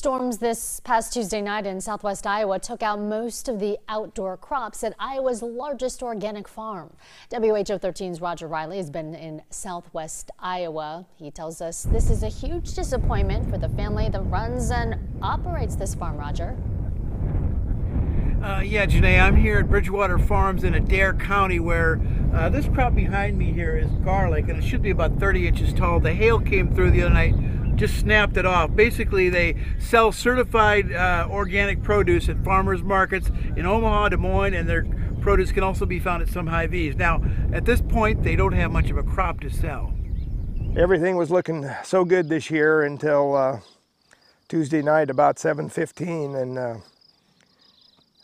Storms this past Tuesday night in southwest Iowa took out most of the outdoor crops at Iowa's largest organic farm. WHO 13's Roger Riley has been in southwest Iowa. He tells us this is a huge disappointment for the family that runs and operates this farm, Roger. Uh, yeah, Janae, I'm here at Bridgewater Farms in Adair County where uh, this crop behind me here is garlic and it should be about 30 inches tall. The hail came through the other night just snapped it off. Basically, they sell certified uh, organic produce at farmers markets in Omaha, Des Moines, and their produce can also be found at some Hy-Vees. Now, at this point, they don't have much of a crop to sell. Everything was looking so good this year until uh, Tuesday night about 7.15 and uh,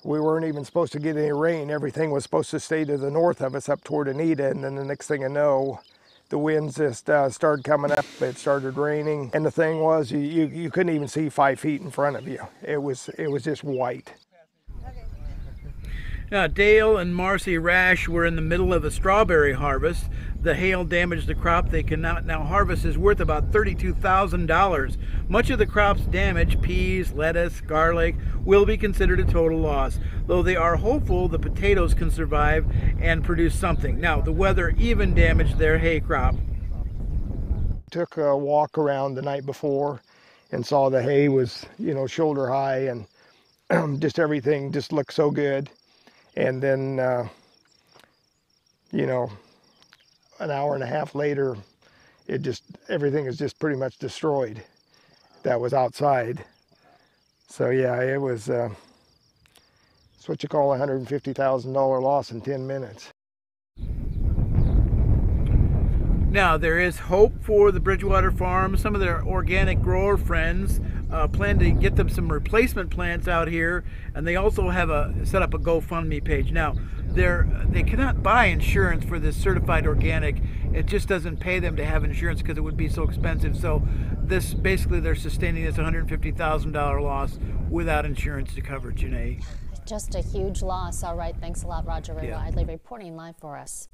we weren't even supposed to get any rain. Everything was supposed to stay to the north of us up toward Anita and then the next thing I know, the winds just uh, started coming up. It started raining, and the thing was, you, you, you couldn't even see five feet in front of you. It was it was just white. Now, Dale and Marcy Rash were in the middle of a strawberry harvest. The hail damaged the crop they cannot now harvest is worth about $32,000. Much of the crop's damage, peas, lettuce, garlic, will be considered a total loss, though they are hopeful the potatoes can survive and produce something. Now, the weather even damaged their hay crop. Took a walk around the night before and saw the hay was, you know, shoulder high and just everything just looked so good and then uh, you know an hour and a half later it just everything is just pretty much destroyed that was outside. So yeah it was uh, it's what you call a hundred and fifty thousand dollar loss in 10 minutes Now, there is hope for the Bridgewater Farm. Some of their organic grower friends uh, plan to get them some replacement plants out here, and they also have a set up a GoFundMe page. Now, they're they cannot buy insurance for this certified organic. It just doesn't pay them to have insurance because it would be so expensive. So, this basically they're sustaining this $150,000 loss without insurance to cover. Janae. Just a huge loss. All right. Thanks a lot, Roger yeah. reporting live for us.